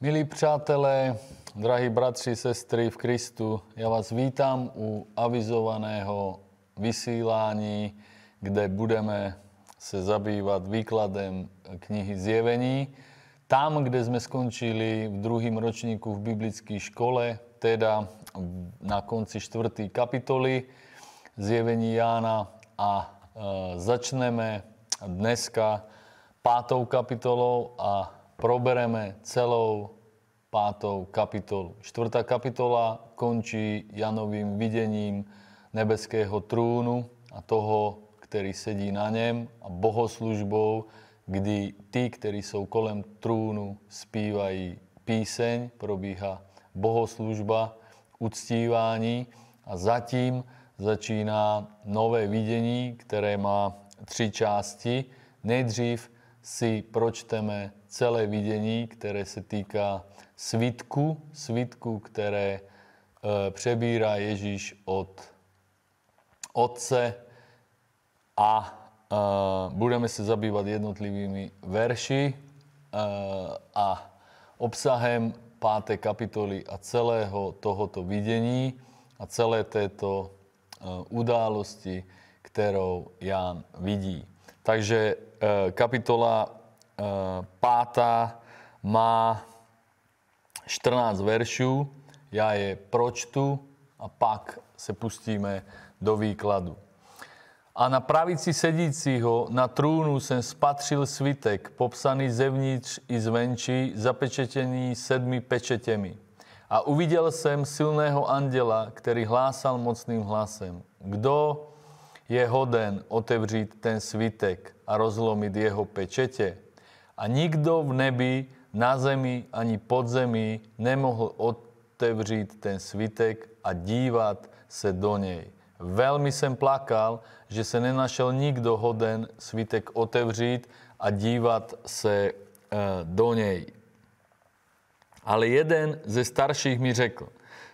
Milí přátelé, drahí bratři, sestry v Kristu, já vás vítám u avizovaného vysílání, kde budeme se zabývat výkladem knihy Zjevení. Tam, kde sme skončili v druhým ročníku v biblickej škole, teda na konci 4. kapitoly Zjevení Jána a e, začneme dneska pátou kapitolou a probereme celou pátou kapitolu. Štvrtá kapitola končí Janovým videním nebeského trúnu a toho, ktorý sedí na ňem a bohoslužbou, kdy tí, ktorí sú kolem trúnu, spívají píseň, probíha bohoslužba, uctívání a zatím začíná nové videní, které má tři části. Nejdřív si pročteme celé videní, které se týká svitku, svitku, které e, přebírá Ježíš od Otce a budeme sa zabývať jednotlivými verši a obsahem 5. kapitoly a celého tohoto videní a celé této události, ktorou Ján vidí. Takže kapitola 5. má 14 veršů, ja je pročtu a pak se pustíme do výkladu. A na pravici sedícího na trúnu jsem spatřil svitek, popsaný zevnitř i zvenčí, zapečetený sedmi pečetěmi. A uviděl jsem silného anděla, který hlásal mocným hlasem. Kdo je hoden otevřít ten svitek a rozlomit jeho pečete? A nikdo v nebi, na zemi ani pod zemi nemohl otevřít ten svitek a dívat se do něj. Veľmi som plakal, že sa nenašel nikto hoden svitek otevřít a dívat se e, do nej. Ale jeden ze starších mi řekl,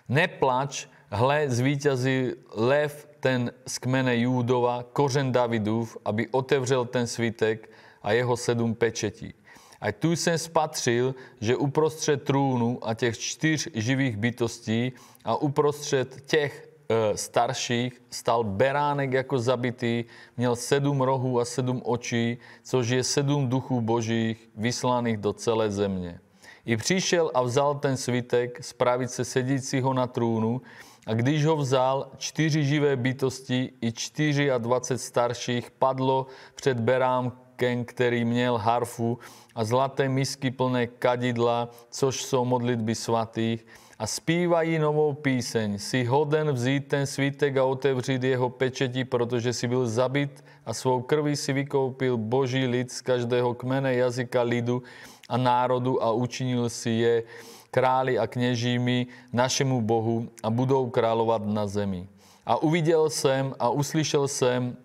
neplač, hle, zvíťazí lev ten z kmene Júdova, kořen Davidův, aby otevřel ten svitek a jeho sedm pečetí. A tu jsem spatřil, že uprostřed trůnu a těch čtyř živých bytostí a uprostřed těch E, starších stal beránek jako zabitý, měl sedm rohů a sedm očí, což je sedm duchů božích vyslaných do celé země. I přišel a vzal ten svitek z pravice sedícího na trůnu a když ho vzal, čtyři živé bytosti i čtyři a dvacet starších padlo před beránkem, který měl harfu a zlaté misky plné kadidla, což jsou modlitby svatých, a zpívají novou píseň. Si hoden vzít ten svítek a otevřít jeho pečeti, protože si byl zabit a svou krví si vykoupil boží lid z každého kmene, jazyka, lidu a národu a učinil si je králi a kněžími našemu Bohu a budou královat na zemi. A uviděl jsem a uslyšel jsem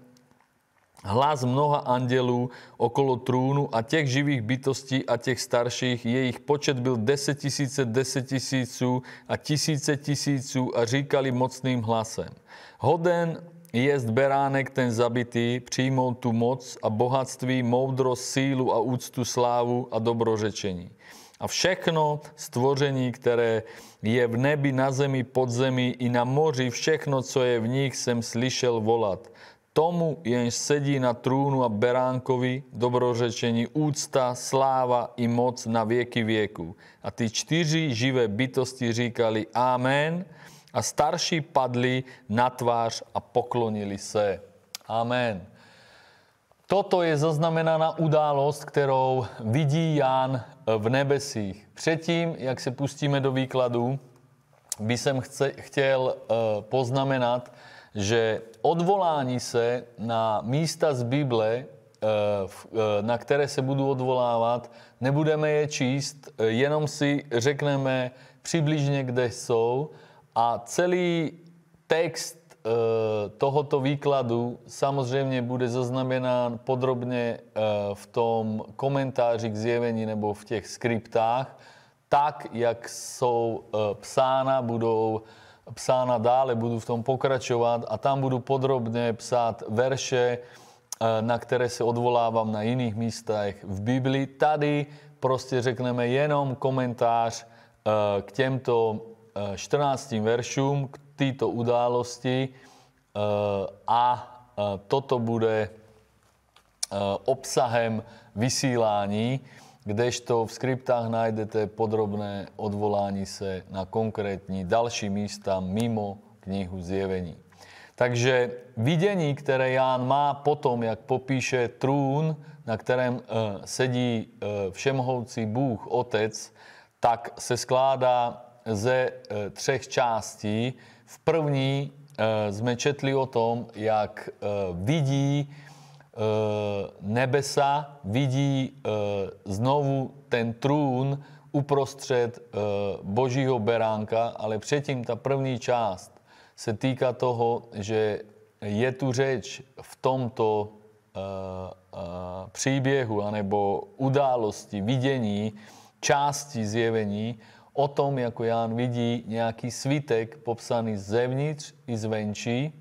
hlas mnoha andelů okolo trúnu a těch živých bytostí a těch starších, jejich počet byl 10 tisíce, 10 tisíců a tisíce tisíců a říkali mocným hlasem. Hoden jest beránek ten zabitý, přijmout tu moc a bohatství, moudrost, sílu a úctu, slávu a dobrořečení. A všechno stvoření, které je v nebi, na zemi, pod zemi i na moři, všechno, co je v nich, jsem slyšel volat tomu, jenž sedí na trúnu a beránkovi, dobrořečení, úcta, sláva i moc na vieky vieku. A tí čtyři živé bytosti říkali Amen a starší padli na tvář a poklonili se. Amen. Toto je zaznamenaná událosť, ktorou vidí Ján v nebesích. Předtím, jak se pustíme do výkladu, by som chce, chtěl uh, poznamenat, že odvolání se na místa z Bible, eh, eh, na které se budu odvolávat, nebudeme je číst, eh, jenom si řekneme přibližně, kde jsou. A celý text tohoto výkladu samozřejmě bude zaznamenán podrobně v tom komentáři k zjevení nebo v těch skriptách, tak, jak jsou psána, budou psána dále, budú v tom pokračovať a tam budú podrobne psát verše na které se odvolávám na jiných místech v Biblii. Tady prostě řekneme jenom komentář k těmto 14 veršům, k této události a toto bude obsahem vysílání, kdežto v skriptách najdete podrobné odvolání se na konkrétní další místa mimo knihu Zjevení. Takže vidění, které Ján má potom, jak popíše trůn, na kterém uh, sedí uh, všemohoucí Bůh, Otec, tak se skládá ze uh, třech částí. V první jsme četli o tom, jak vidí nebesa, vidí znovu ten trůn uprostřed Božího beránka, ale předtím ta první část se týka toho, že je tu řeč v tomto příběhu anebo události, vidění, části zjevení o tom, jako Ján vidí nějaký svitek popsaný zevnitř i zvenčí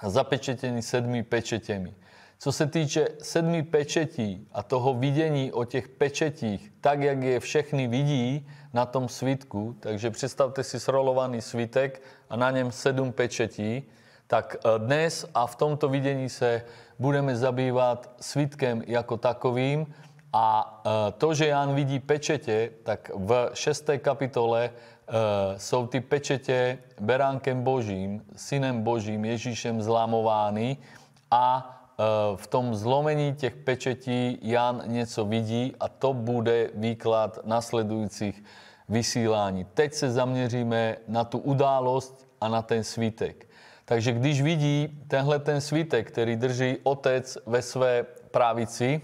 a zapečetěný sedmi pečetěmi. Co se týče sedmi pečetí a toho vidění o těch pečetích, tak jak je všechny vidí na tom svitku, takže představte si srolovaný svitek a na něm sedm pečetí, tak eh, dnes a v tomto vidění se budeme zabývat svitkem jako takovým a eh, to, že Jan vidí pečetě, tak v šesté kapitole eh, jsou ty pečetě beránkem božím, synem božím, Ježíšem zlamovány a v tom zlomení těch pečetí Jan něco vidí a to bude výklad nasledujících vysílání. Teď se zaměříme na tu událost a na ten svítek. Takže když vidí tenhle ten svítek, který drží otec ve své právici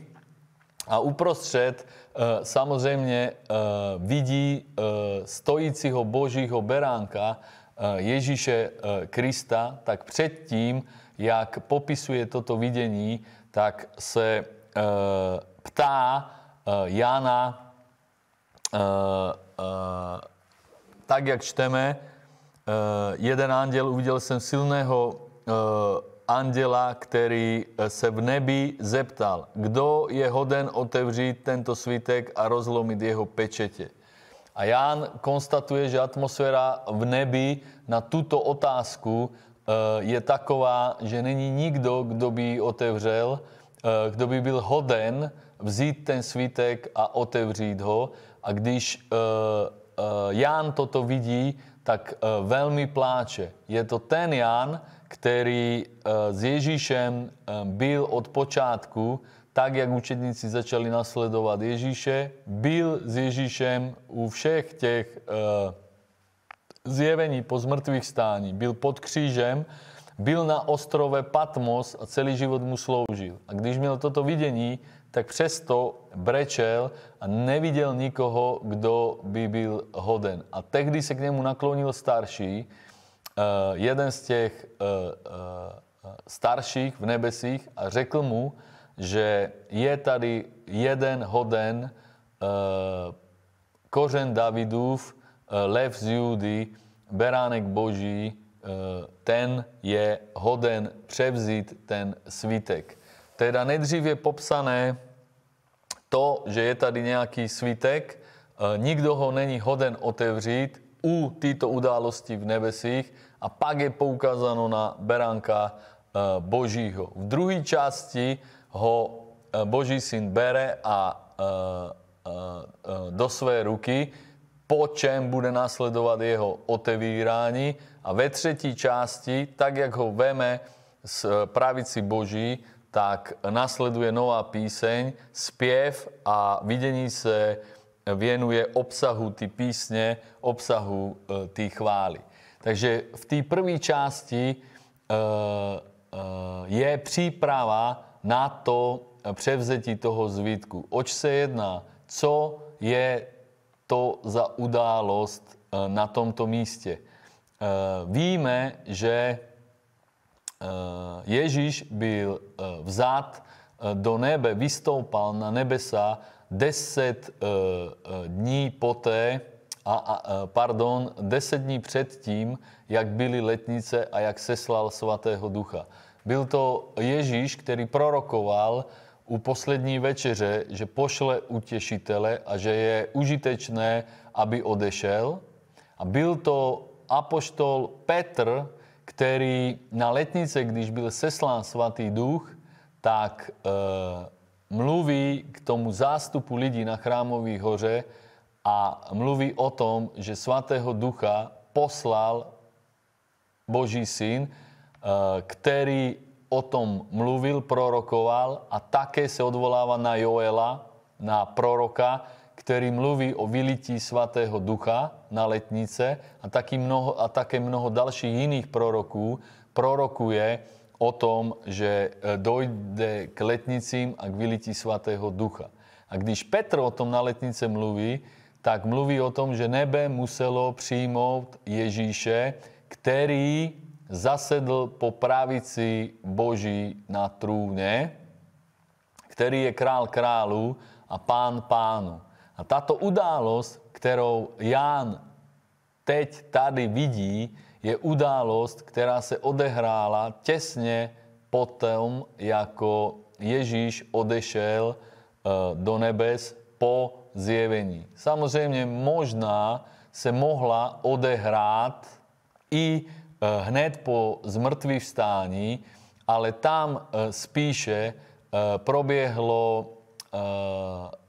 a uprostřed e, samozřejmě e, vidí e, stojícího božího beránka Ježíše Krista, tak předtím, jak popisuje toto vidění, tak se ptá Jana, tak jak čteme, Eh, jeden anděl, uviděl jsem silného eh, anděla, který se v nebi zeptal, kdo je hoden otevřít tento svitek a rozlomit jeho pečetě. A Ján konstatuje, že atmosféra v nebi na tuto otázku je taková, že není nikdo, kdo by otevřel, kdo by byl hoden vzít ten svitek a otevřít ho. A když Ján toto vidí, tak eh, velmi pláče. Je to ten Jan, který eh, s Ježíšem eh, byl od počátku, tak jak učedníci začali nasledovat Ježíše, byl s Ježíšem u všech těch zjevení po zmrtvých stání, byl pod křížem, byl na ostrove Patmos a celý život mu sloužil. A když měl toto vidění, tak přesto brečel a neviděl nikoho, kdo by byl hoden. A tehdy se k němu naklonil starší, uh, jeden z těch uh, uh, starších v nebesích a řekl mu, že je tady jeden hoden, kořen Davidův, lev z Judy, beránek boží, uh, ten je hoden převzít ten svítek. Teda nejdřív je popsané to, že je tady nějaký svitek, e, nikdo ho není hoden otevřít u této události v nebesích a pak je poukázáno na beránka e, Božího. V druhé části ho e, Boží syn bere a do své ruky, po čem bude následovat jeho otevírání a ve třetí části, tak jak ho veme z pravici Boží, tak nasleduje nová píseň, zpěv a vidění se věnuje obsahu ty písně, obsahu e, té chvály. Takže v té první části e, e, je příprava na to převzetí toho zvítku. Oč se jedná? Co je to za událost na tomto místě? Víme, že Eh, Ježíš byl vzat do nebe, vystoupal na nebesa 10 dní poté, a, a, pardon, 10 dní předtím, jak byly letnice a jak seslal svatého ducha. Byl to Ježíš, který prorokoval u poslední večeře, že pošle utěšitele a že je užitečné, aby odešel. A byl to apoštol Petr, který na letnice, když byl seslán svatý duch, tak e, mluví k tomu zástupu lidí na chrámových hoře a mluví o tom, že svatého ducha poslal Boží syn, e, který o tom mluvil, prorokoval a také se odvoláva na Joela, na proroka, ktorý mluví o vylití Svatého Ducha na letnice a, taký mnoho, a také mnoho dalších iných proroků prorokuje o tom, že e, dojde k letnicím a k vylití Svatého Ducha. A když Petr o tom na letnice mluví, tak mluví o tom, že nebe muselo přijmout Ježíše, který zasedl po pravici Boží na trúne, ktorý je král králu a pán pánu. A táto událosť, ktorou Ján teď tady vidí, je událosť, ktorá sa odehrála tesne potom, ako Ježíš odešel e, do nebes po zjevení. Samozrejme, možná sa mohla odehrát i hned po zmrtvých vstání, ale tam e, spíše probiehlo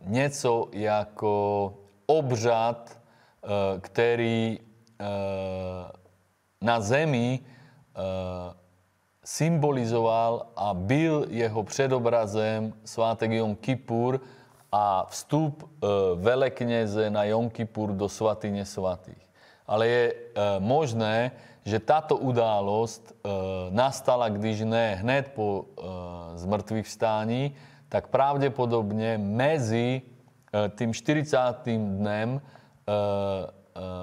něco jako obřad, který na zemi symbolizoval a byl jeho předobrazem svátek Jom Kippur a vstup velekněze na Jom Kippur do svatyně svatých. Ale je možné, že táto událosť nastala, když ne hned po zmrtvých vstání, tak pravdepodobne medzi e, tým 40. dnem, e, e,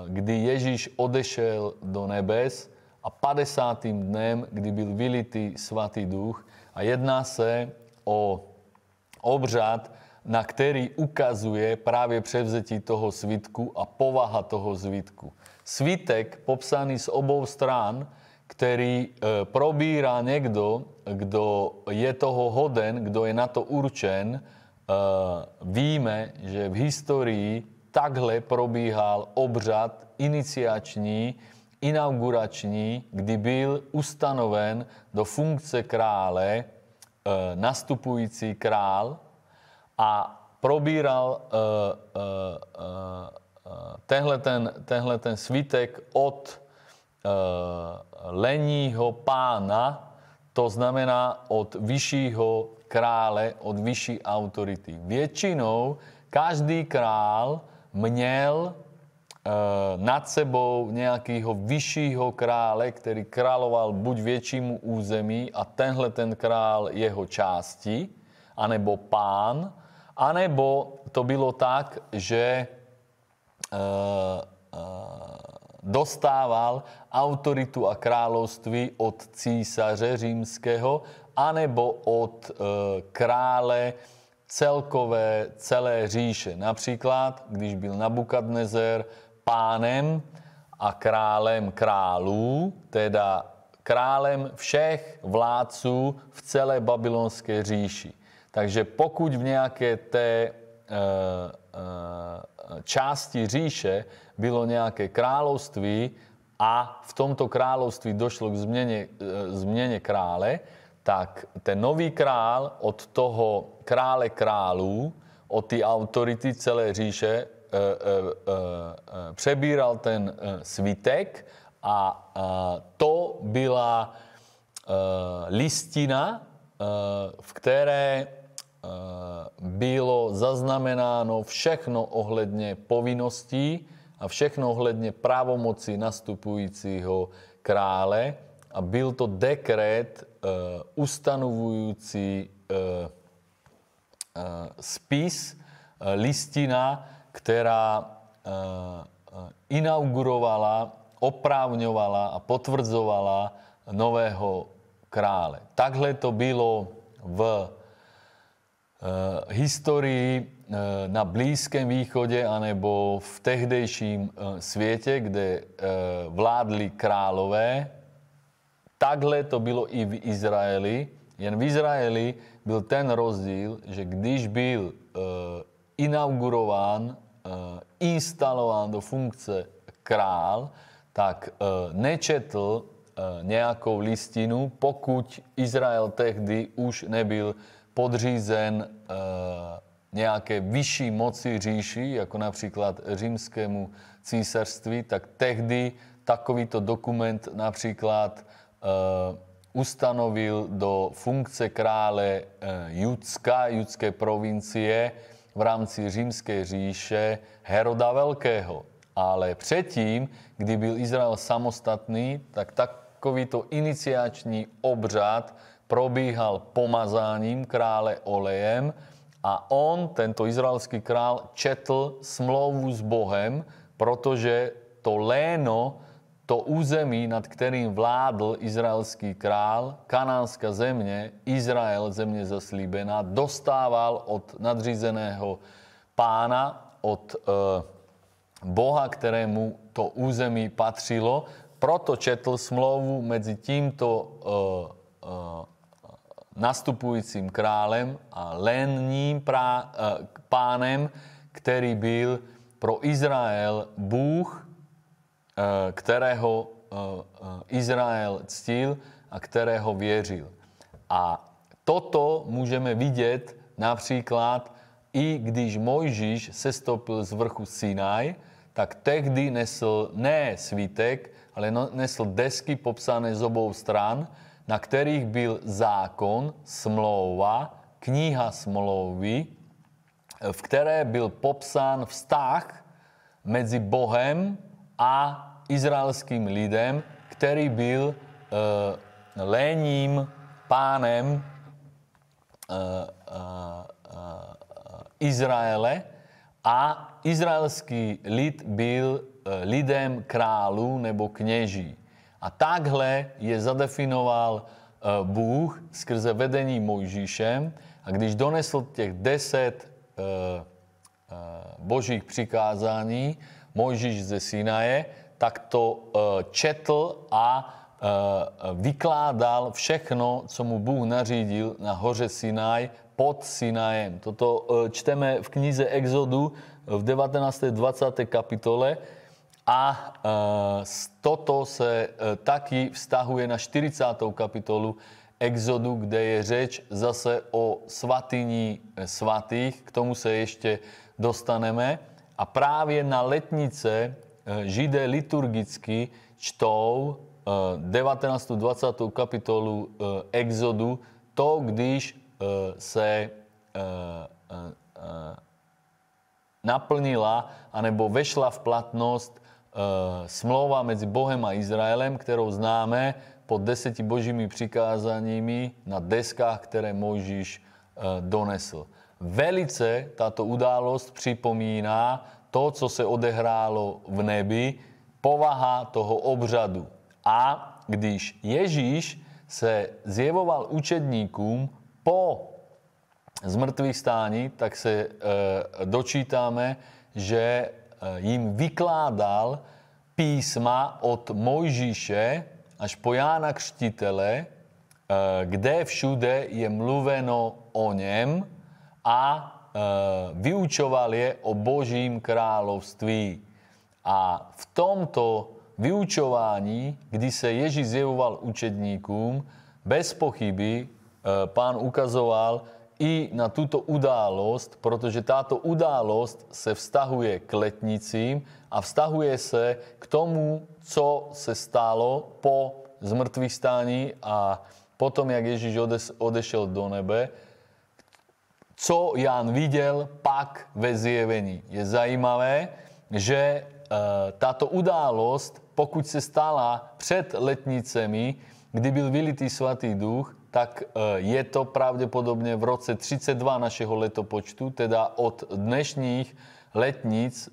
kdy Ježíš odešel do nebes a 50. dnem, kdy byl vylitý Svatý duch. A jedná sa o obřad, na ktorý ukazuje práve převzetí toho svitku a povaha toho zvitku. Svitek popsaný z obou strán ktorý e, probíra niekto, kto je toho hoden, kto je na to určen. E, víme, že v histórii takhle probíhal obřad iniciační, inaugurační, kdy byl ustanoven do funkce krále e, nastupující král a probíral tenhle ten, tenhle ten svitek od leního pána, to znamená od vyššího krále, od vyšší autority. Většinou každý král měl e, nad sebou nejakého vyššího krále, ktorý kráľoval buď väčšímu území a tenhle ten král jeho části, anebo pán, anebo to bylo tak, že e, e, dostával autoritu a kráľovství od císaře římského anebo od e, krále celkové celé říše. Například, když byl Nabukadnezer pánem a králem králů, teda králem všech vládců v celé babylonské říši. Takže pokud v nejaké té části říše bylo nejaké kráľovství a v tomto kráľovství došlo k zmene, e, zmene krále, tak ten nový král od toho krále kráľů, od té autority celé říše, e, e, e, e, přebíral ten svitek a to byla listina, v které bylo zaznamenáno všechno ohledne povinností a všechno ohledne právomoci nastupujúciho krále a byl to dekret uh, ustanovujúci uh, uh, spis, listina, ktorá uh, inaugurovala, oprávňovala a potvrdzovala nového krále. Takhle to bylo v Eh, histórii eh, na Blízkém východe anebo v tehdejším eh, sviete, kde vládli králové, takhle to bylo i v Izraeli, jen v Izraeli byl ten rozdíl, že když byl inaugurován, instalován do funkce král, tak nečetl nějakou listinu, pokud Izrael tehdy už nebyl podřízen uh, nějaké vyšší moci říši, jako například římskému císařství, tak tehdy takovýto dokument například uh, ustanovil do funkce krále uh, Judska, judské provincie v rámci římské říše Heroda Velkého. Ale předtím, kdy byl Izrael samostatný, tak takovýto iniciační obřad probíhal pomazáním krále olejem a on, tento izraelský král, četl smlouvu s Bohem, protože to léno, to území, nad kterým vládl izraelský král, kanánská země, Izrael, země zaslíbená, dostával od nadřízeného pána, od e, Boha, kterému to území patřilo. Proto četl smlouvu mezi tímto e, e, nastupujícím králem a lenním prá, e, pánem, který byl pro Izrael Bůh, kterého eh, eh, Izrael ctil a kterého věřil. A toto můžeme vidět například i když Mojžíš sestoupil z vrchu Sinaj, tak tehdy nesl ne svítek, ale no, nesl desky popsané z obou stran, na kterých byl zákon, smlouva, kniha smlouvy, v které byl popsán vztah mezi Bohem a izraelským lidem, který byl uh, léním pánem uh, uh, uh, Izraele a izraelský lid byl lidem králů nebo kněží. A takhle je zadefinoval uh, Bůh skrze vedení Mojžíšem a když donesl těch deset Eh, eh, božích přikázání Mojžíš ze Sinaje, tak to četl a vykládal všechno, co mu Bůh nařídil na hoře Sinaj pod Sinajem. Toto čteme v knize Exodu v 19. 20. kapitole a toto se taky vztahuje na 40. kapitolu exodu, kde je řeč zase o svatyní svatých, k tomu se ještě dostaneme. A právě na letnice židé liturgicky čtou 19. Eh, 20. kapitolu exodu, to, když se naplnila anebo vešla v platnost smlouva mezi Bohem a Izraelem, kterou známe pod deseti božími přikázaními na deskách, které Mojžíš eh, donesl. Velice táto událost připomíná to, co se odehrálo v nebi, povaha toho obřadu. A když Ježíš se zjevoval učedníkům po zmrtvých stání, tak se e, dočítáme, že e, jim vykládal písma od Mojžíše, až po Jána Křtitele, eh, kde všude je mluveno o něm a eh, vyučoval je o Božím království. A v tomto vyučování, kdy se Ježíš zjevoval učedníkům, bez pochyby eh, pán ukazoval i na tuto událost, protože táto událost se vztahuje k letnicím a vztahuje se k tomu, co se stalo po zmrtvých stání a potom, jak Ježíš odešel do nebe, co Jan viděl pak ve zjevení. Je zajímavé, že e, táto událost, pokud se stala před letnicemi, kdy byl vylitý svatý duch, tak e, je to pravděpodobně v roce 32 našeho letopočtu, teda od dnešních letníc, e,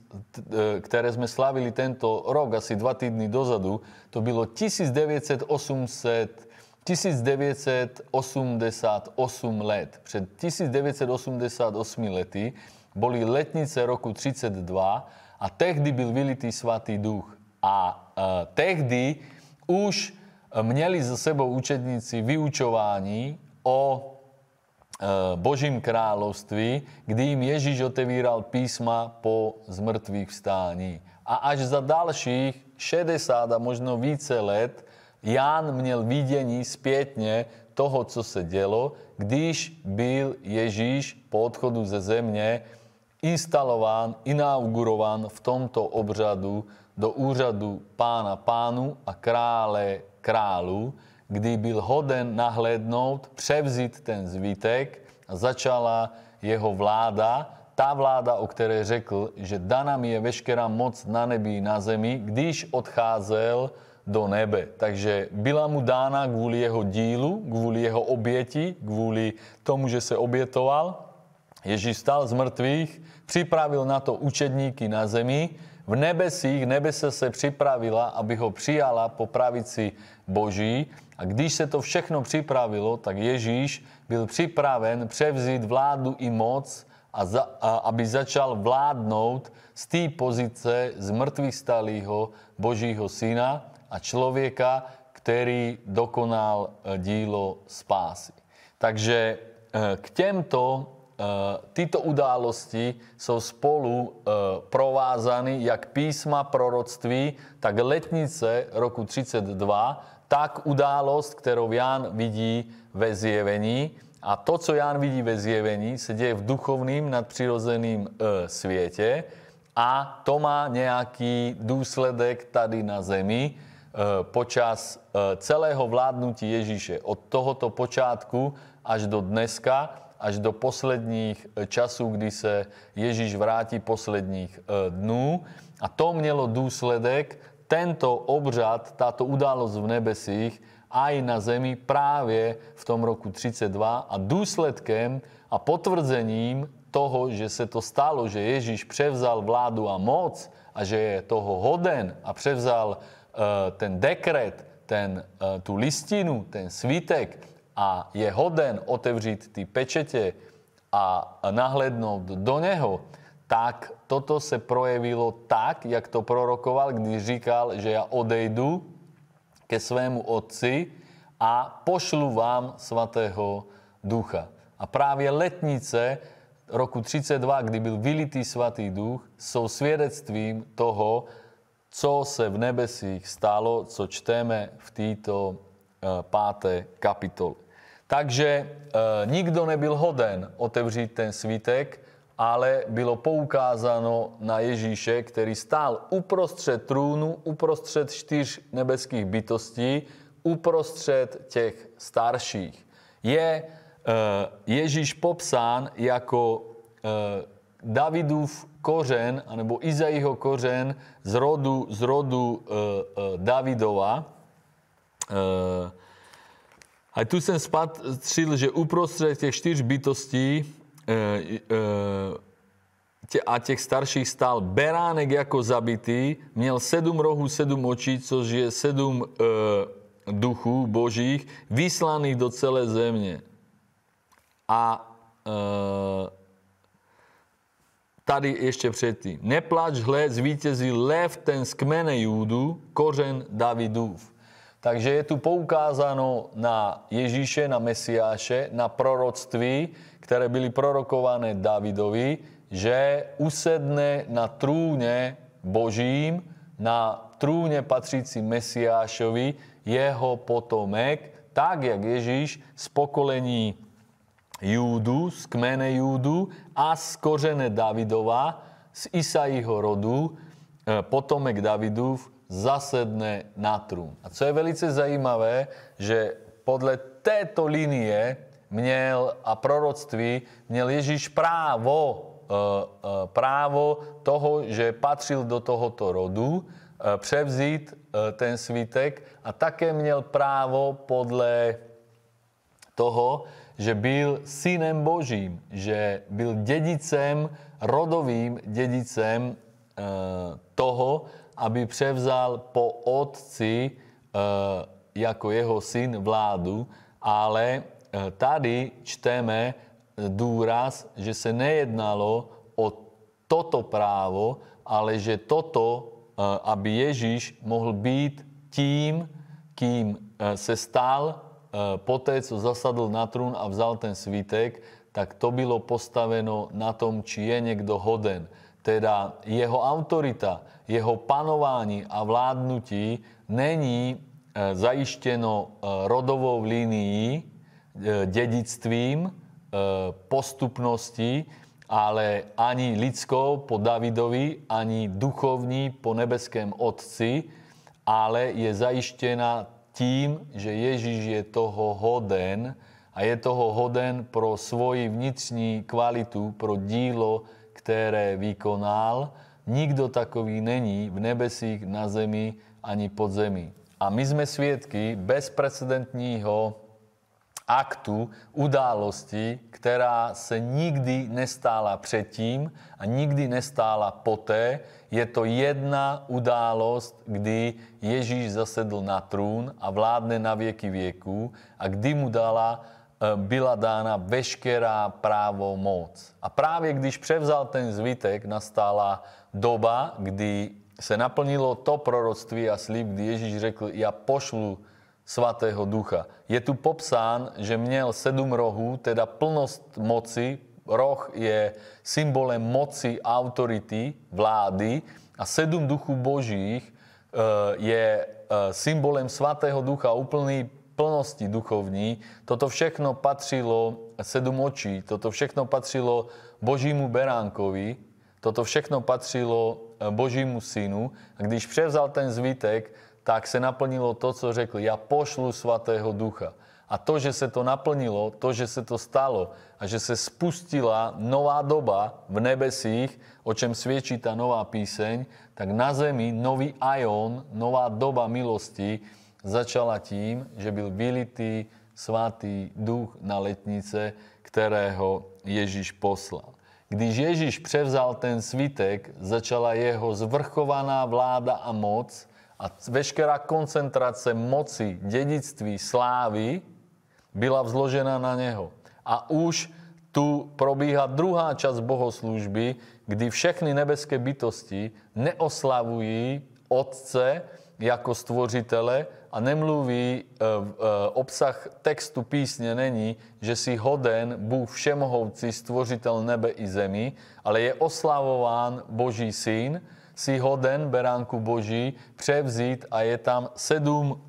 které jsme slavili tento rok, asi dva týdny dozadu, to bylo 1900, 1988 let. Před 1988 lety boli letnice roku 32 a tehdy byl vylitý svatý duch. A uh, tehdy už měli za sebou učedníci vyučování o Božím kráľovství, kdy im Ježiš otevíral písma po zmrtvých vstání. A až za dalších 60 a možno více let Ján měl vidění zpětně toho, co se dělo, když byl Ježíš po odchodu ze země instalován, inaugurován v tomto obřadu do úřadu pána pánu a krále králu, kdy byl hoden nahlédnout, převzít ten zvítek a začala jeho vláda, tá vláda, o které řekl, že daná mi je veškerá moc na nebi na zemi, když odcházel do nebe. Takže byla mu dána kvůli jeho dílu, kvůli jeho oběti, kvůli tomu, že se obětoval. Ježíš stal z mrtvých, připravil na to učedníky na zemi, v nebesích, nebese se připravila, aby ho přijala po pravici Boží. A když se to všechno připravilo, tak Ježíš byl připraven převzít vládu i moc, a, za, a aby začal vládnout z té pozice z mŕtvych stalého Božího syna a človeka, ktorý dokonal e, dílo spásy. Takže e, k těmto e, tyto události jsou spolu provázané jak písma proroctví, tak letnice roku 32, tak událost, kterou Jan vidí ve zjevení. A to, co Ján vidí ve zjevení, se děje v duchovným nadpřirozeným e, světě a to má nějaký důsledek tady na zemi e, počas e, celého vládnutí Ježíše. Od tohoto počátku až do dneska, až do posledních e, časů, kdy se Ježíš vrátí posledních e, dnů. A to mělo důsledek, tento obřad, táto událost v nebesích, aj na zemi práve v tom roku 32 a dôsledkem a potvrdzením toho, že sa to stalo, že Ježiš prevzal vládu a moc a že je toho hoden a prevzal uh, ten dekret, ten, uh, tú listinu, ten svitek a je hoden otevřít ty pečete a nahlednúť do neho, tak toto se projevilo tak, jak to prorokoval, když říkal, že ja odejdu ke svému Otci a pošlu vám Svatého Ducha. A právě letnice roku 32, kdy byl vylitý Svatý Duch, jsou svědectvím toho, co se v nebesích stalo, co čteme v této e, páté kapitole. Takže e, nikdo nebyl hoden otevřít ten svítek, ale bylo poukázáno na Ježíše, který stál uprostřed trůnu, uprostřed čtyř nebeských bytostí, uprostřed těch starších. Je uh, Ježíš popsán jako uh, Davidův kořen, anebo Izaiho kořen z rodu, z rodu uh, Davidova. A tu jsem spatřil, že uprostřed těch čtyř bytostí E, e, a těch starších stál beránek jako zabitý, měl sedm rohů, sedm očí, což je sedm e, duchů božích, vyslaných do celé země. A e, tady ještě předtím. Neplač, hle, zvítězí lev ten z kmene Júdu, kořen Davidův. Takže je tu poukázáno na Ježíše, na Mesiáše, na proroctví, ktoré byli prorokované Davidovi, že usedne na trúne Božím, na trúne patríci Mesiášovi, jeho potomek, tak jak Ježíš z pokolení Júdu, z kmene Júdu a z kořene Davidova, z Isaiho rodu, e, potomek Davidův, zasedne na trún. A co je velice zajímavé, že podle této linie měl a proroctví měl Ježíš právo, e, e, právo toho, že patřil do tohoto rodu, e, převzít ten svítek a také měl právo podle toho, že byl synem Božím, že byl dědicem, rodovým dědicem toho, aby převzal po otci jako jeho syn vládu, ale Eh, tady čteme eh, důraz, že se nejednalo o toto právo, ale že toto, eh, aby Ježíš mohl být tím, kým se stal poté, co zasadl na trůn a vzal ten svítek, tak to bylo postaveno na tom, či je někdo hoden. Teda jeho autorita, jeho panování a vládnutí není zajištěno rodovou linií, dedictvím, postupností, ale ani lidskou po Davidovi, ani duchovní po nebeském Otci, ale je zajištěna tím, že Ježíš je toho hoden a je toho hoden pro svoji vnitřní kvalitu, pro dílo, které vykonal. Nikdo takový není v nebesích, na zemi ani pod zemi. A my jsme svědky bezprecedentního aktu, události, která se nikdy nestála předtím a nikdy nestála poté. Je to jedna událost, kdy Ježíš zasedl na trůn a vládne na věky věků a kdy mu dala, eh, byla dána veškerá právo moc. A právě když převzal ten zvytek, nastala doba, kdy se naplnilo to proroctví a slib, kdy Ježíš řekl, ja pošlu svatého ducha. Je tu popsán, že měl sedm rohů, teda plnost moci. Roh je symbolem moci, autority, vlády a sedm duchů božích eh, je eh, symbolem svatého ducha, úplný plnosti duchovní. Toto všechno patřilo sedm očí, toto všechno patřilo božímu beránkovi, toto všechno patřilo eh, božímu synu. A když převzal ten zvítek, tak se naplnilo to, co řekl, ja pošlu svatého ducha. A to, že se to naplnilo, to, že se to stalo a že se spustila nová doba v nebesích, o čem svědčí ta nová píseň, tak na zemi nový ajón, nová doba milosti začala tím, že byl vylitý svatý duch na letnice, kterého Ježíš poslal. Když Ježíš převzal ten svitek, začala jeho zvrchovaná vláda a moc a veškerá koncentrace moci, dedictví, slávy byla vzložená na neho. A už tu probíha druhá časť bohoslúžby, kdy všechny nebeské bytosti neoslavují Otce jako stvořitele a nemluví, e, e, obsah textu písně není, že si hoden Bůh všemohoucí stvořitel nebe i zemi, ale je oslavován Boží syn, si hoden beránku Boží převzít a je tam sedm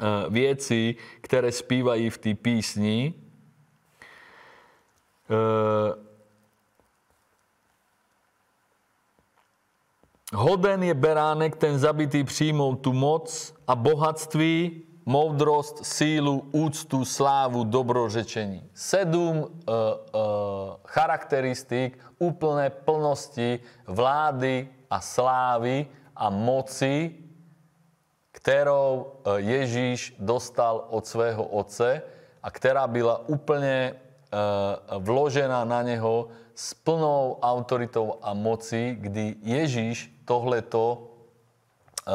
eh, věcí, které zpívají v té písni. Eh, hoden je beránek, ten zabitý přijmout tu moc a bohatství, moudrost, sílu, úctu, slávu, dobrořečení. Sedm uh, uh, charakteristik úplné plnosti vlády a slávy a moci, kterou e, Ježíš dostal od svého otce a která byla úplně e, vložená na něho s plnou autoritou a mocí, kdy Ježíš tohleto e,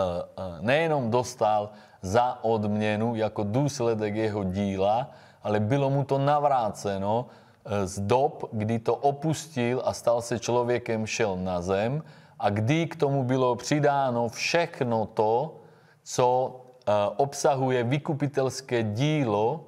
nejenom dostal za odměnu jako důsledek jeho díla, ale bylo mu to navráceno z dob, kdy to opustil a stal se člověkem, šel na zem a kdy k tomu bylo přidáno všechno to, co eh, obsahuje vykupitelské dílo,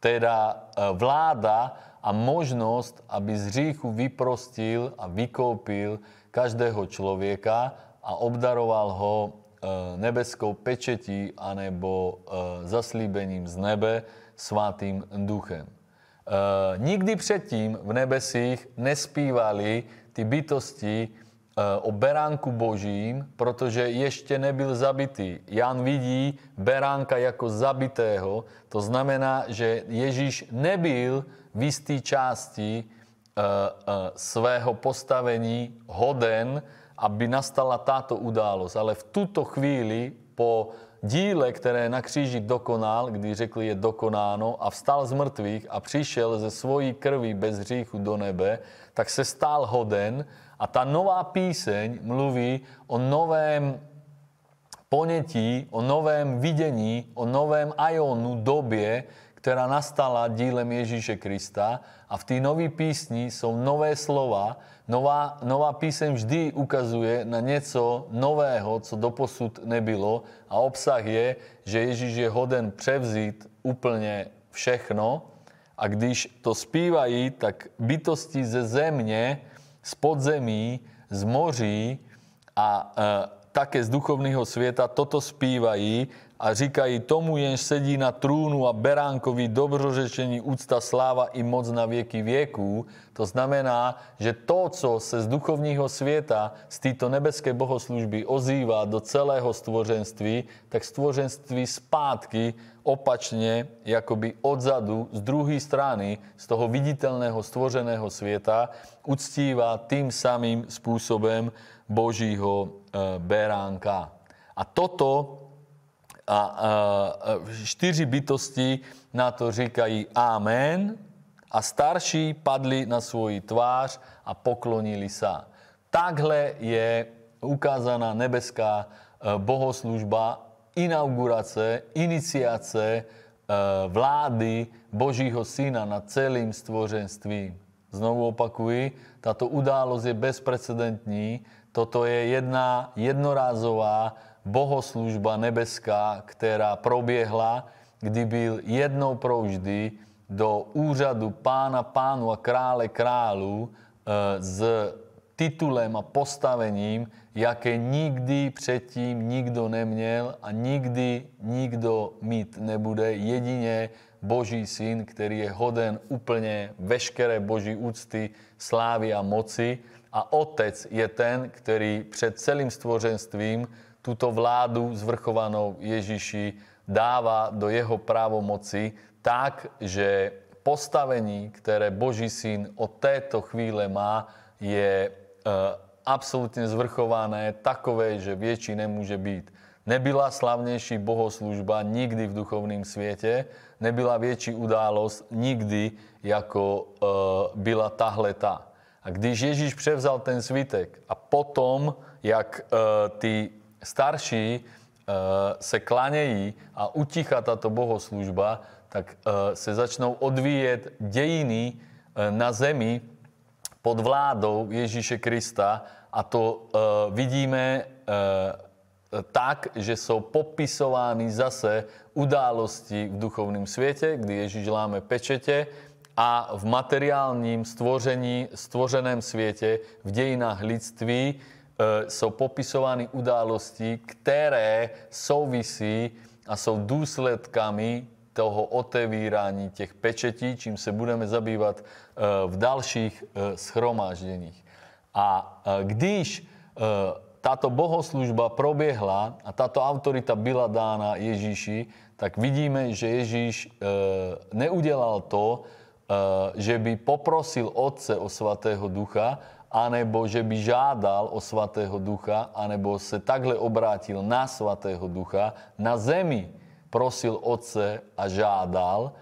teda eh, vláda a možnost, aby z hříchu vyprostil a vykoupil každého člověka a obdaroval ho eh, nebeskou pečetí anebo zaslíbením z nebe svatým duchem. Nikdy předtím v nebesích nespívali ty bytosti, o beránku božím, protože ještě nebyl zabitý. Jan vidí beránka jako zabitého, to znamená, že Ježíš nebyl v jisté části uh, uh, svého postavení hoden, aby nastala táto událost. Ale v tuto chvíli po díle, které na kříži dokonal, kdy řekl je dokonáno a vstal z mrtvých a přišel ze svojí krvi bez hříchu do nebe, tak se stál hoden a tá nová píseň mluví o novém ponětí, o novém videní, o novém ajonu době, ktorá nastala dílem Ježíše Krista a v tej novej písni sú nové slova. Nová, nová písem vždy ukazuje na něco nového, co doposud nebylo a obsah je, že Ježíš je hoden převzít úplně všechno a když to zpívají, tak bytosti ze země, z podzemí, z moří a e, také z duchovného světa toto zpívají a říkají tomu, jenž sedí na trúnu a beránkovi dobrořečení, úcta, sláva i moc na věky věků. To znamená, že to, co se z duchovního světa, z této nebeské bohoslužby ozývá do celého stvořenství, tak stvořenství zpátky opačne, jakoby odzadu, z druhé strany, z toho viditelného stvořeného světa, uctívá tým samým spôsobem Božího e, beránka. A toto a, a, štyri bytosti na to říkají Amen a starší padli na svůj tvář a poklonili sa. Takhle je ukázaná nebeská e, bohoslužba, inaugurace, iniciace e, vlády Božího Syna nad celým stvořenstvím. Znovu opakuji, táto událosť je bezprecedentní. Toto je jedna jednorázová bohoslužba nebeská, ktorá probiehla, kdy byl jednou provždy do úřadu pána pánu a krále králu e, s titulem a postavením, jaké nikdy předtím nikdo neměl a nikdy nikdo mít nebude. Jedině Boží syn, který je hoden úplně veškeré Boží úcty, slávy a moci. A otec je ten, který před celým stvořenstvím túto vládu zvrchovanou Ježiši dáva do jeho právomoci tak, že postavení, ktoré Boží syn od této chvíle má, je e, absolútne zvrchované, takové, že větší nemôže byť. Nebyla slavnejší bohoslužba nikdy v duchovném světě, nebyla větší událosť nikdy, jako e, byla tahleta. A když Ježíš převzal ten svitek a potom, jak e, ty starší uh, se klanějí a uticha táto bohoslužba, tak uh, se začnou odvíjet dejiny uh, na zemi pod vládou Ježíše Krista. A to uh, vidíme uh, tak, že jsou popisovány zase události v duchovním světě, kdy Ježíš láme pečete a v materiálním stvoření, stvořeném světě, v dejinách lidství, E, sú popisované události, ktoré souvisí a sú dôsledkami toho otevírání těch pečetí, čím se budeme zabývat e, v dalších e. A když táto bohoslužba probiehla a táto autorita byla dána Ježíši, tak vidíme, že Ježíš neudelal to, že by poprosil Otce o Svatého Ducha, anebo že by žádal o Svatého Ducha, anebo se takhle obrátil na Svatého Ducha, na zemi prosil Otce a žádal,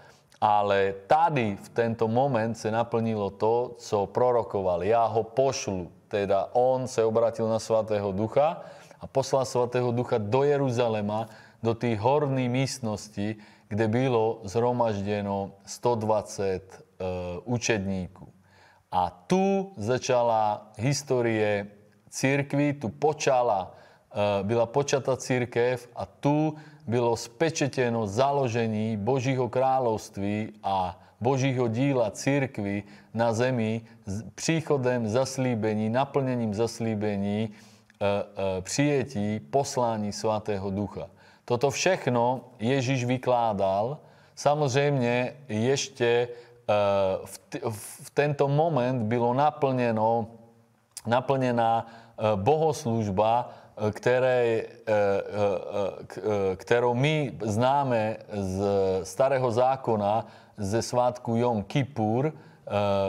ale tady v tento moment se naplnilo to, co prorokoval. Já ho pošlu. Teda on se obratil na Svatého Ducha a poslal Svatého Ducha do Jeruzalema, do tých horných místností, kde bylo zhromaždeno 120 e, učedníků. A tu začala histórie církvy, tu počala, e, byla počata církev a tu bylo spečeteno založení Božího kráľovství a Božího díla církvy na zemi s príchodem zaslíbení, naplnením zaslíbení, e, e, přijetí, poslání Svatého Ducha. Toto všechno Ježíš vykládal. Samozrejme, ešte v, v tento moment bylo naplneno, naplnená e, bohoslužba, e, které, e, kterou my známe z starého zákona, ze svátku Jom Kippur,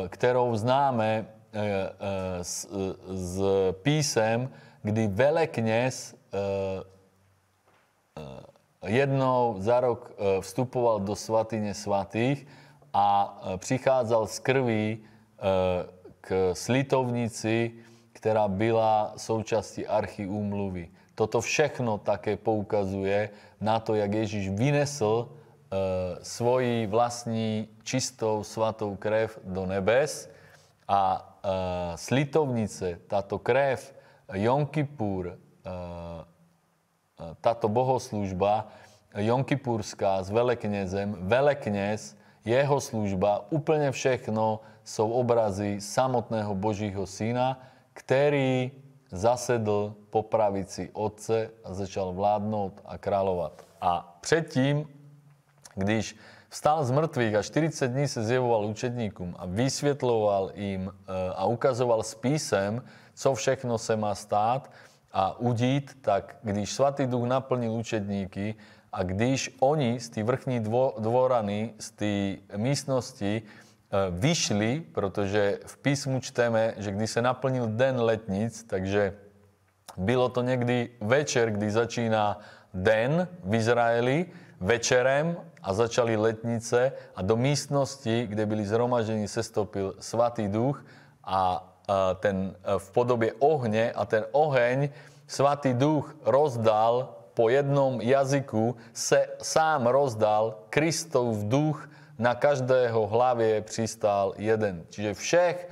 kterou známe z, z písem, kdy velekněz jednou za rok vstupoval do svatyne svatých a e, prichádzal z krví k slitovnici, ktorá byla součástí archy úmluvy. Toto všechno také poukazuje na to, jak Ježíš vynesl svoji vlastní čistou svatou krev do nebes a slitovnice, táto krev, Jom Kippur, táto bohoslužba, Jonkypurská s veleknězem, velekněz, jeho služba, úplne všechno sú obrazy samotného Božího syna, ktorý zasedl po pravici Otce a začal vládnout a kráľovať. A předtím, když vstal z mŕtvych a 40 dní se zjevoval učedníkům a vysvětloval im e, a ukazoval spísem, co všechno se má stát a udít, tak když svatý duch naplnil učedníky a když oni z té vrchní dvorany, z té místnosti e, vyšli, protože v písmu čteme, že když se naplnil den letnic, takže bylo to někdy večer, kdy začíná den v Izraeli, večerem a začali letnice a do místnosti, kde byli zhromaždení, se stopil svatý duch a ten e, v podobě ohně a ten oheň svatý duch rozdal po jednom jazyku, se sám rozdal Kristov duch na každého hlavě přistál jeden. Čiže všech,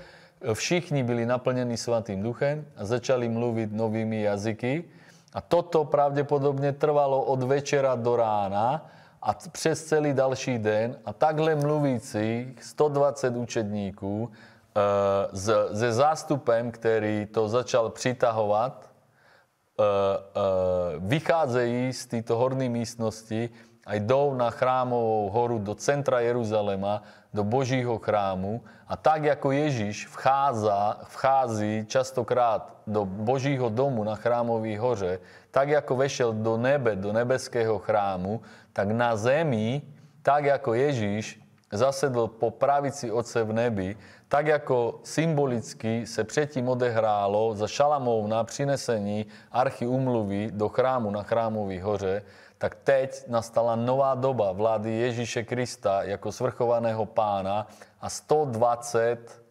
všichni byli naplnení svatým duchem a začali mluvit novými jazyky. A toto pravděpodobně trvalo od večera do rána a přes celý další den. A takhle mluvících 120 učedníků se zástupem, který to začal přitahovat, e, e, vycházejí z této horní místnosti a jdou na chrámovou horu do centra Jeruzalema, do Božího chrámu. A tak jako Ježíš vchádza, vchází častokrát do Božího domu na chrámový hoře, tak jako vešel do nebe, do nebeského chrámu, tak na zemi, tak jako Ježíš zasedl po pravici Otce v nebi, tak jako symbolicky se předtím odehrálo za Šalamov na přinesení archy umluvy do chrámu na chrámový hoře, tak teď nastala nová doba vlády Ježíše Krista jako svrchovaného pána a 120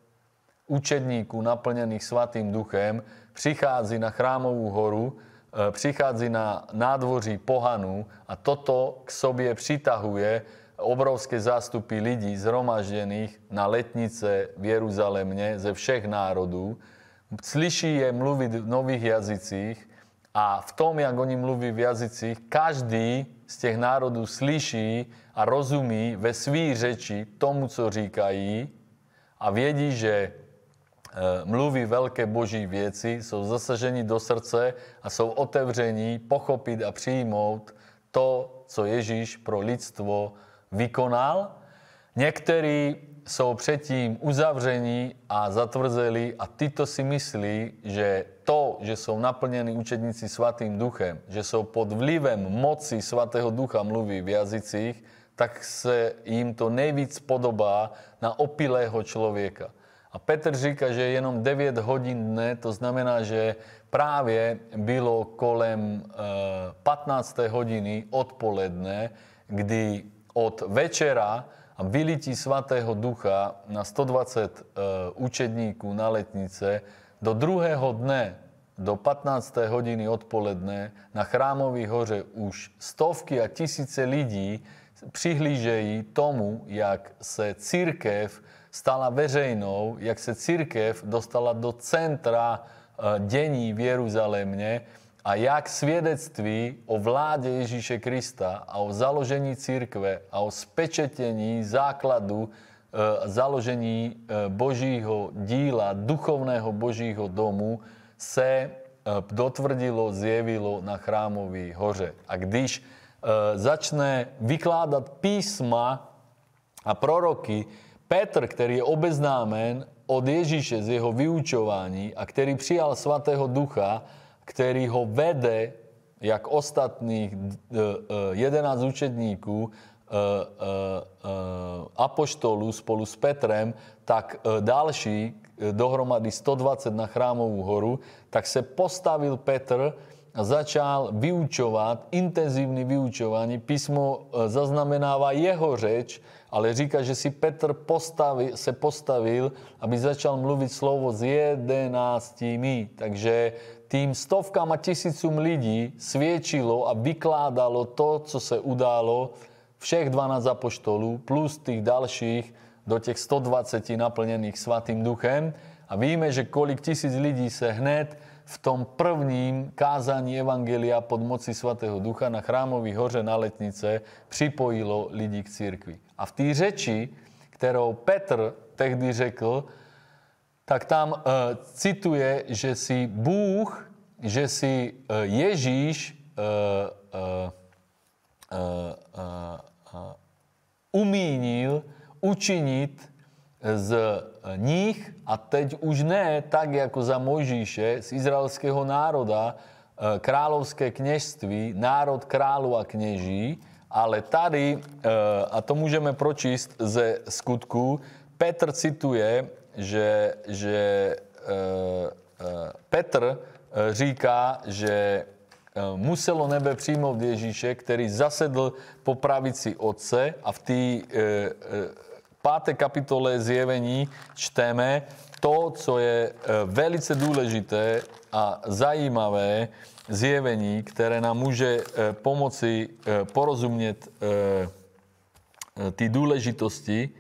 učedníků naplnených svatým duchem přichází na chrámovú horu, e, přichází na nádvoří pohanu a toto k sobě přitahuje obrovské zástupy lidí zhromaždených na letnice v Jeruzalémne ze všech národů. Slyší je mluvit v nových jazycích a v tom, jak oni mluví v jazycích, každý z těch národů slyší a rozumí ve svý řeči tomu, co říkají a vědí, že e, mluví velké boží věci, jsou zasaženi do srdce a jsou otevření pochopit a přijmout to, co Ježíš pro lidstvo vykonal. Někteří jsou předtím uzavření a zatvrzeli a tyto si myslí, že to, že jsou naplněni učedníci svatým duchem, že jsou pod vlivem moci svatého ducha mluví v jazycích, tak se jim to nejvíc podobá na opilého člověka. A Petr říká, že jenom 9 hodin dne, to znamená, že právě bylo kolem 15. Eh, hodiny odpoledne, kdy od večera a vylití svatého ducha na 120 e, učedníků na letnice do druhého dne, do 15. hodiny odpoledne na chrámový hoře už stovky a tisíce lidí přihlížejí tomu, jak se církev stala veřejnou, jak se církev dostala do centra e, dění v Jeruzalémě, a jak svědectví o vládě Ježíše Krista a o založení církve a o spečetení základu e, založení e, božího díla, duchovného božího domu se e, dotvrdilo, zjevilo na chrámový hoře. A když e, začne vykládat písma a proroky, Petr, který je obeznámen od Ježíše z jeho vyučování a který přijal svatého ducha, který ho vede, jak ostatných 11 e, e, učedníků, e, apoštolu spolu s Petrem, tak další, dohromady 120 na chrámovú horu, tak se postavil Petr a začal vyučovat, intenzívne vyučovanie. Písmo zaznamenáva jeho řeč, ale říká, že si Petr postavi, se postavil, aby začal mluvit slovo s jedenáctimi. Takže tým stovkám a tisícům lidí svědčilo a vykládalo to, co se událo všech 12 apoštolů plus tých ďalších do těch 120 naplnených Svatým duchem a víme, že kolik tisíc lidí se hned v tom prvním kázání Evangelia pod moci Svatého Ducha na chrámový hoře na Letnice připojilo lidí k církvi. A v té řeči, kterou Petr tehdy řekl, tak tam uh, cituje, že si Bůh, že si uh, Ježíš uh, uh, uh, uh, umínil učinit z nich, a teď už ne tak jako za Mojžíše, z izraelského národa, e, královské kněžství, národ králu a kněží, ale tady, e, a to můžeme pročíst ze skutku, Petr cituje, že, že e, Petr říká, že muselo nebe přijmout Ježíše, který zasedl po pravici Otce a v té 5. kapitole zjevení čteme to, co je e, velice důležité a zajímavé zjevení, které nám může e, pomoci e, porozumět ty důležitosti.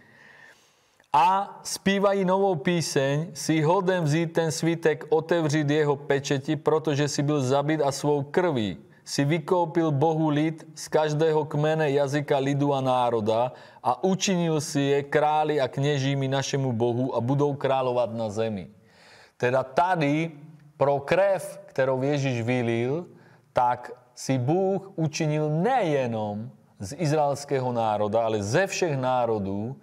A zpívají novou píseň, si hodem vzít ten svítek, otevřít jeho pečeti, protože si byl zabit a svou krví si vykoupil Bohu lid z každého kmene, jazyka, lidu a národa a učinil si je králi a kněžími našemu Bohu a budou královat na zemi. Teda tady pro krev, kterou Ježíš vylil, tak si Bůh učinil nejenom z izraelského národa, ale ze všech národů,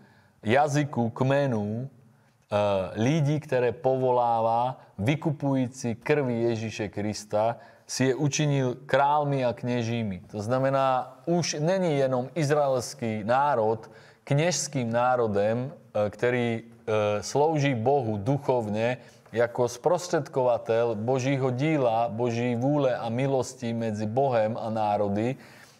jazyků, kmenů, eh, lidí, které povolává, vykupující krvi Ježíše Krista, si je učinil králmi a kněžími. To znamená, už není jenom izraelský národ kněžským národem, e, který e, slouží Bohu duchovně jako sprostředkovatel Božího díla, Boží vůle a milosti mezi Bohem a národy,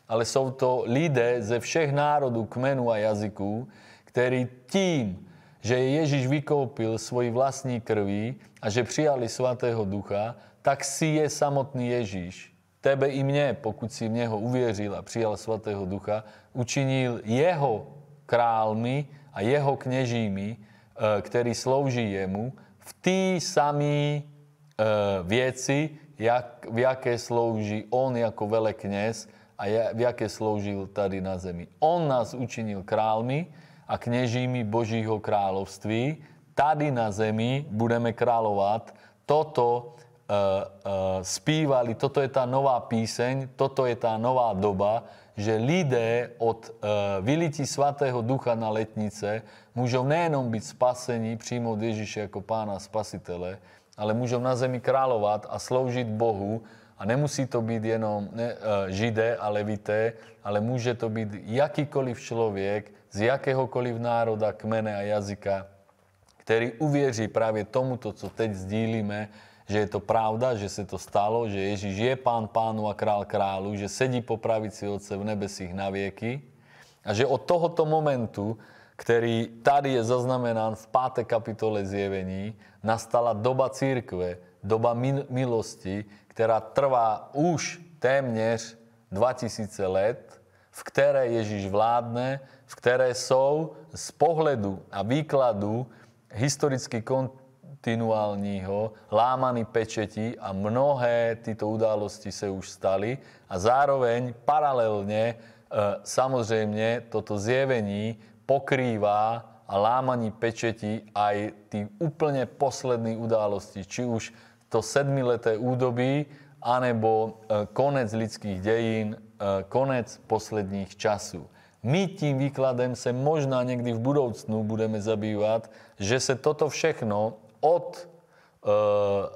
ale jsou to lidé ze všech národů, kmenů a jazyků, který tím, že Ježíš vykoupil svoji vlastní krví a že přijali svatého ducha, tak si je samotný Ježíš. Tebe i mne, pokud si v Neho uvěřil a přijal Svatého Ducha, učinil Jeho králmi a Jeho kněžími, eh, který slouží Jemu, v té samé eh, věci, jak, v jaké slouží On jako velekněz a v jaké sloužil tady na zemi. On nás učinil králmi a kněžími Božího království. Tady na zemi budeme královat. Toto uh, uh, zpívali, toto je tá nová píseň, toto je tá nová doba, že lidé od uh, vylití Svatého Ducha na letnice môžu nejenom byť spasení, přijmout Ježiše ako pána spasitele, ale môžu na zemi kráľovať a sloužiť Bohu a nemusí to byť jenom ne, židé a levité, ale môže to byť jakýkoliv človek z jakéhokoliv národa, kmene a jazyka, ktorý uvěří právě tomuto, co teď sdílíme, že je to pravda, že se to stalo, že Ježíš je pán pánu a král králu, že sedí po pravici Otce v nebesích na vieky a že od tohoto momentu, ktorý tady je zaznamenán v 5. kapitole zjevení, nastala doba církve, doba milosti, ktorá trvá už téměř 2000 let, v které Ježíš vládne, v které jsou z pohledu a výkladu historicky kontinuálního lámaný pečeti a mnohé tyto události se už stali a zároveň paralelne samozrejme toto zjevení pokrýva a lámaní pečeti aj tí úplne poslední události, či už to sedmileté údobí, anebo e, konec lidských dejín, konec posledních časů. My tím výkladem se možná někdy v budoucnu budeme zabývat, že se toto všechno od e,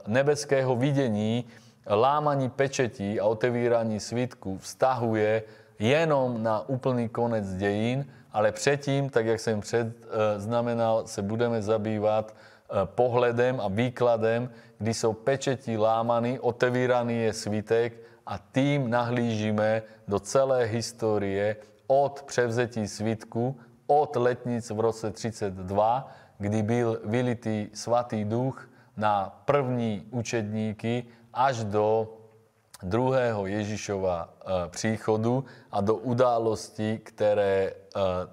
nebeského videní, lámaní pečetí a otevírání svitku vztahuje jenom na úplný konec dejín, ale předtím, tak jak jsem předznamenal, se budeme zabývat e, pohledem a výkladem, kdy jsou pečetí lámaný, otevíraný je svitek a tým nahlížíme do celé historie od převzetí svitku, od letnic v roce 32 kdy byl vylitý svatý duch na první učedníky až do druhého Ježišova e, příchodu a do událostí, které e,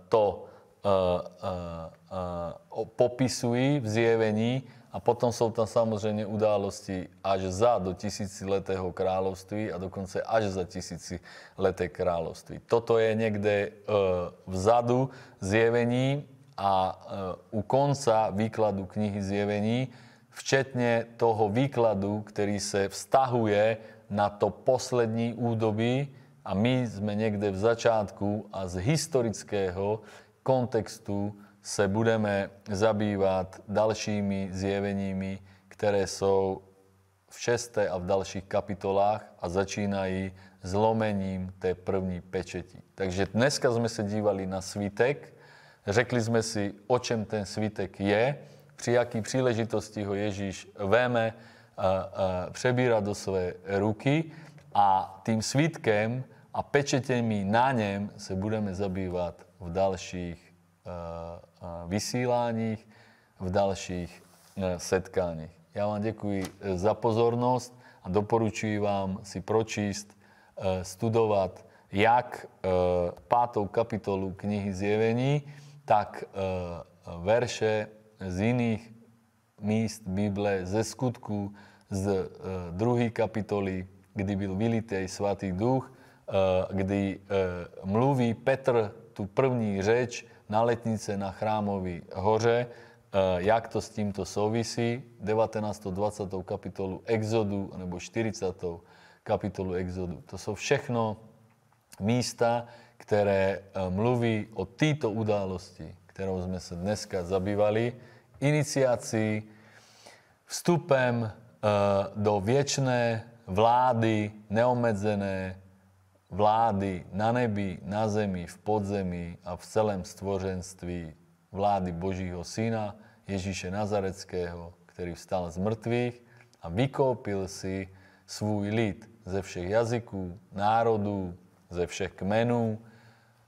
to popisují v zjevení a potom jsou tam samozřejmě události až za do tisíciletého království a dokonce až za tisícileté království. Toto je někde vzadu zjevení a u konca výkladu knihy zjevení, včetně toho výkladu, který se vztahuje na to poslední údobí a my jsme někde v začátku a z historického kontextu se budeme zabývat dalšími zjeveními, které jsou v šesté a v dalších kapitolách a začínají zlomením té první pečeti. Takže dneska jsme se dívali na svítek, řekli jsme si, o čem ten svítek je, při jaký příležitosti ho Ježíš veme, a, a, přebírá do své ruky a tým svítkem a pečetěmi na něm se budeme zabývat v dalších vysíláních, v dalších setkáních. Já vám e, za pozornost a doporučuji vám si pročíst, studovat jak e, pátou kapitolu knihy Zjevení, tak verše z jiných míst Bible, ze skutku, z druhé kapitoly, kdy byl vylitej svatý duch, kdy mluví Petr tu první řeč na letnice na Chrámový hoře, jak to s tímto souvisí, 19. 20. kapitolu Exodu nebo 40. kapitolu Exodu. To jsou všechno místa, které mluví o této události, kterou jsme se dneska zabývali, iniciací, vstupem do věčné vlády, neomezené vlády na nebi, na zemi, v podzemí a v celém stvořenství vlády Božího Syna, Ježíše Nazareckého, který vstal z mrtvých a vykoupil si svůj lid ze všech jazyků, národů, ze všech kmenů,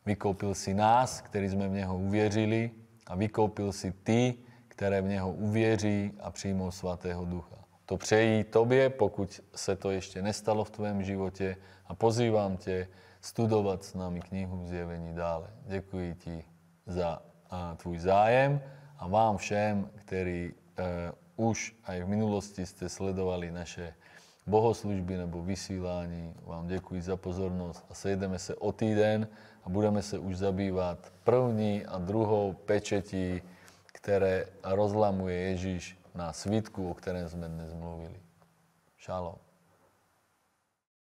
vykoupil si nás, kteří jsme v něho uvěřili a vykoupil si ty, které v něho uvěří a přijmou svatého ducha. To přejí tobě, pokud se to ještě nestalo v tvém životě a pozývám tě studovat s námi knihu Zjevení dále. Děkuji ti za a, tvůj zájem a vám všem, kteří e, už aj v minulosti jste sledovali naše bohoslužby nebo vysílání. Vám děkuji za pozornost a sejdeme se o týden a budeme se už zabývat první a druhou pečetí, které rozlamuje Ježíš na svítku, o kterém jsme dnes mluvili. Šalom.